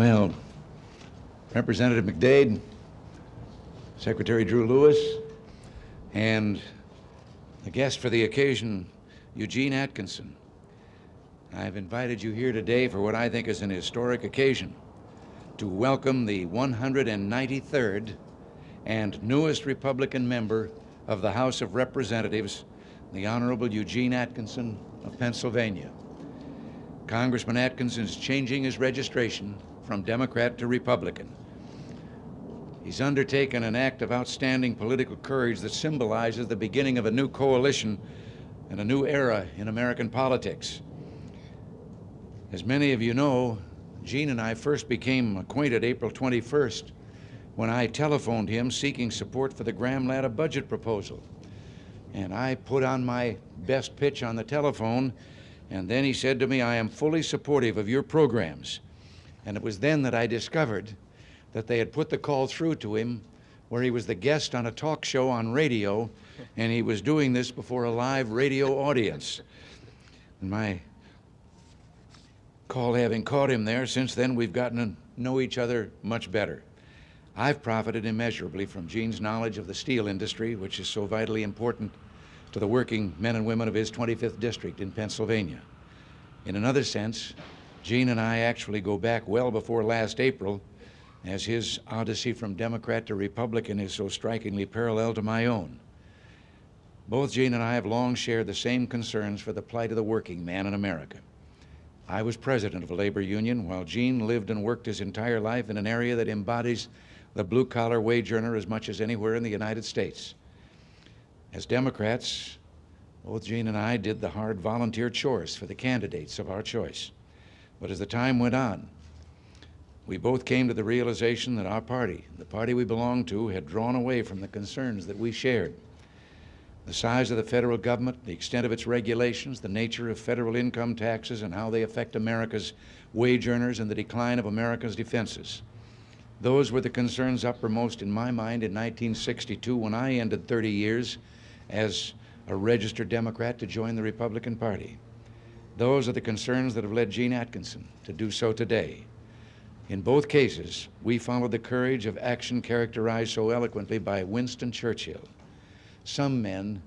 Well, Representative McDade, Secretary Drew Lewis, and the guest for the occasion, Eugene Atkinson. I've invited you here today for what I think is an historic occasion to welcome the 193rd and newest Republican member of the House of Representatives, the Honorable Eugene Atkinson of Pennsylvania. Congressman Atkinson is changing his registration from Democrat to Republican. He's undertaken an act of outstanding political courage that symbolizes the beginning of a new coalition and a new era in American politics. As many of you know, Gene and I first became acquainted April 21st when I telephoned him seeking support for the Gramm-Latta budget proposal. And I put on my best pitch on the telephone, and then he said to me, I am fully supportive of your programs. And it was then that I discovered that they had put the call through to him where he was the guest on a talk show on radio, and he was doing this before a live radio audience. And my call having caught him there, since then we've gotten to know each other much better. I've profited immeasurably from Gene's knowledge of the steel industry, which is so vitally important to the working men and women of his 25th district in Pennsylvania. In another sense, Gene and I actually go back well before last April, as his odyssey from Democrat to Republican is so strikingly parallel to my own. Both Gene and I have long shared the same concerns for the plight of the working man in America. I was president of a labor union while Gene lived and worked his entire life in an area that embodies the blue collar wage earner as much as anywhere in the United States. As Democrats, both Gene and I did the hard volunteer chores for the candidates of our choice. But as the time went on, we both came to the realization that our party, the party we belonged to, had drawn away from the concerns that we shared. The size of the federal government, the extent of its regulations, the nature of federal income taxes, and how they affect America's wage earners, and the decline of America's defenses. Those were the concerns uppermost in my mind in 1962 when I ended 30 years as a registered Democrat to join the Republican Party. Those are the concerns that have led Gene Atkinson to do so today. In both cases, we followed the courage of action characterized so eloquently by Winston Churchill. Some men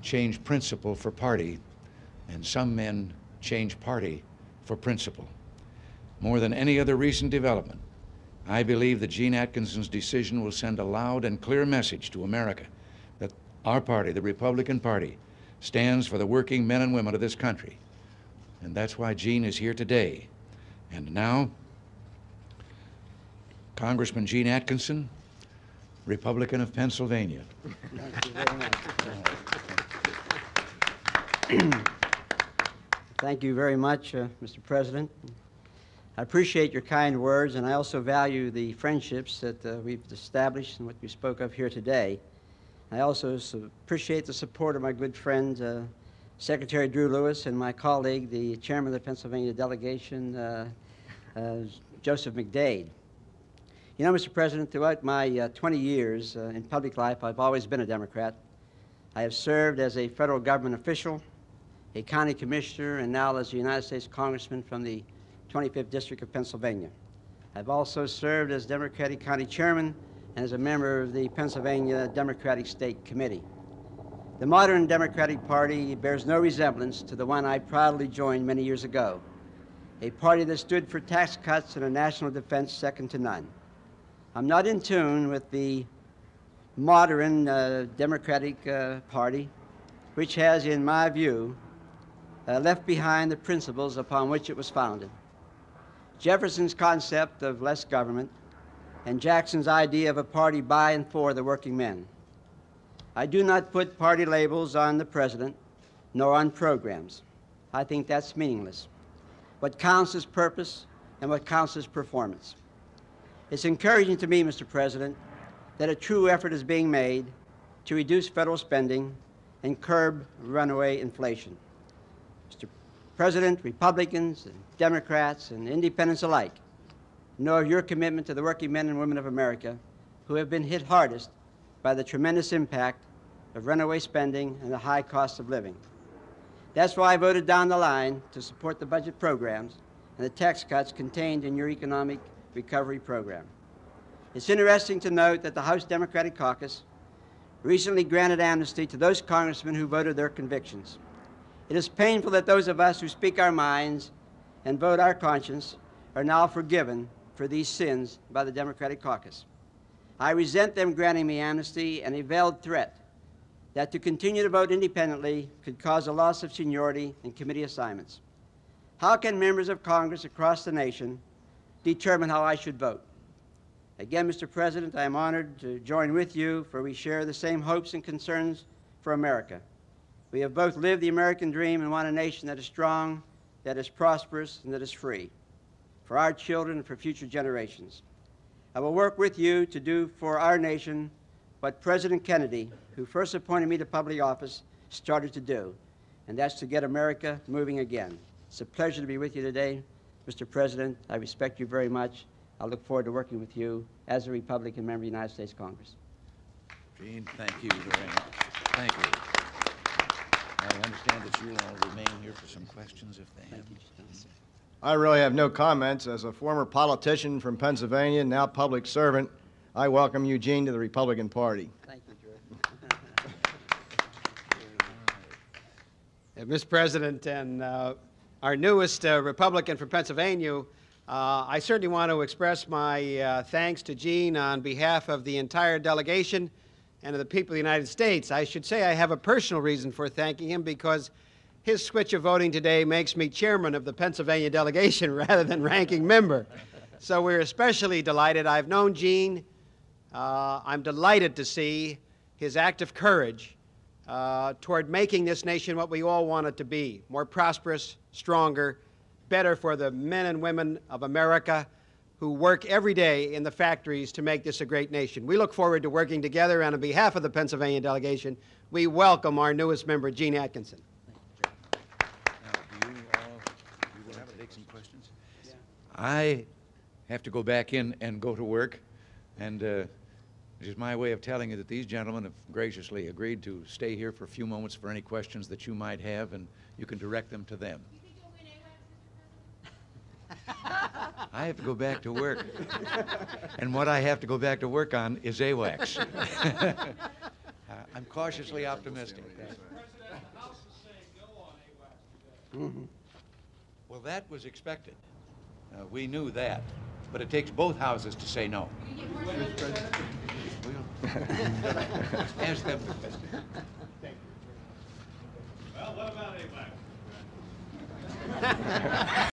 change principle for party, and some men change party for principle. More than any other recent development, I believe that Gene Atkinson's decision will send a loud and clear message to America that our party, the Republican Party, stands for the working men and women of this country. And that's why Gene is here today. And now, Congressman Gene Atkinson, Republican of Pennsylvania. Thank you very much. Uh, Mr. President. I appreciate your kind words, and I also value the friendships that uh, we've established and what you spoke of here today. I also appreciate the support of my good friend, uh, Secretary Drew Lewis, and my colleague, the chairman of the Pennsylvania delegation, uh, uh Joseph McDade. You know, Mr. President, throughout my uh, 20 years uh, in public life, I've always been a Democrat. I have served as a federal government official, a county commissioner, and now as a United States congressman from the 25th District of Pennsylvania. I've also served as Democratic County Chairman and as a member of the Pennsylvania Democratic State Committee. The modern Democratic Party bears no resemblance to the one I proudly joined many years ago, a party that stood for tax cuts and a national defense second to none. I'm not in tune with the modern uh, Democratic uh, Party, which has, in my view, uh, left behind the principles upon which it was founded. Jefferson's concept of less government, and Jackson's idea of a party by and for the working men. I do not put party labels on the president nor on programs. I think that's meaningless. What counts is purpose and what counts is performance. It's encouraging to me, Mr. President, that a true effort is being made to reduce federal spending and curb runaway inflation. Mr. President, Republicans, and Democrats, and independents alike know of your commitment to the working men and women of America who have been hit hardest by the tremendous impact of runaway spending and the high cost of living. That's why I voted down the line to support the budget programs and the tax cuts contained in your economic recovery program. It's interesting to note that the House Democratic Caucus recently granted amnesty to those congressmen who voted their convictions. It is painful that those of us who speak our minds and vote our conscience are now forgiven for these sins by the Democratic caucus. I resent them granting me amnesty and a veiled threat that to continue to vote independently could cause a loss of seniority in committee assignments. How can members of Congress across the nation determine how I should vote? Again, Mr. President, I am honored to join with you, for we share the same hopes and concerns for America. We have both lived the American dream and want a nation that is strong, that is prosperous, and that is free for our children and for future generations. I will work with you to do for our nation what President Kennedy, who first appointed me to public office, started to do, and that's to get America moving again. It's a pleasure to be with you today. Mr. President, I respect you very much. I look forward to working with you as a Republican member of the United States Congress. Gene, thank you very much. Thank you. I understand that you will remain here for some questions if they have. I really have no comments. As a former politician from Pennsylvania, now public servant, I welcome Eugene to the Republican Party. Thank you, George. Uh, Mr. President, and uh, our newest uh, Republican from Pennsylvania, uh, I certainly want to express my uh, thanks to Gene on behalf of the entire delegation and of the people of the United States. I should say I have a personal reason for thanking him because his switch of voting today makes me chairman of the Pennsylvania delegation rather than ranking member. So we're especially delighted. I've known Gene. Uh, I'm delighted to see his act of courage uh, toward making this nation what we all want it to be more prosperous, stronger, better for the men and women of America who work every day in the factories to make this a great nation. We look forward to working together, and on behalf of the Pennsylvania delegation, we welcome our newest member, Gene Atkinson. Now, do you all, you will have to take some questions? I have to go back in and go to work, and uh, it is my way of telling you that these gentlemen have graciously agreed to stay here for a few moments for any questions that you might have, and you can direct them to them. I have to go back to work. and what I have to go back to work on is AWACS. Uh, I'm cautiously optimistic. Well, that was expected. Uh, we knew that. But it takes both houses to say no. Ask them. Well, what about AWACS?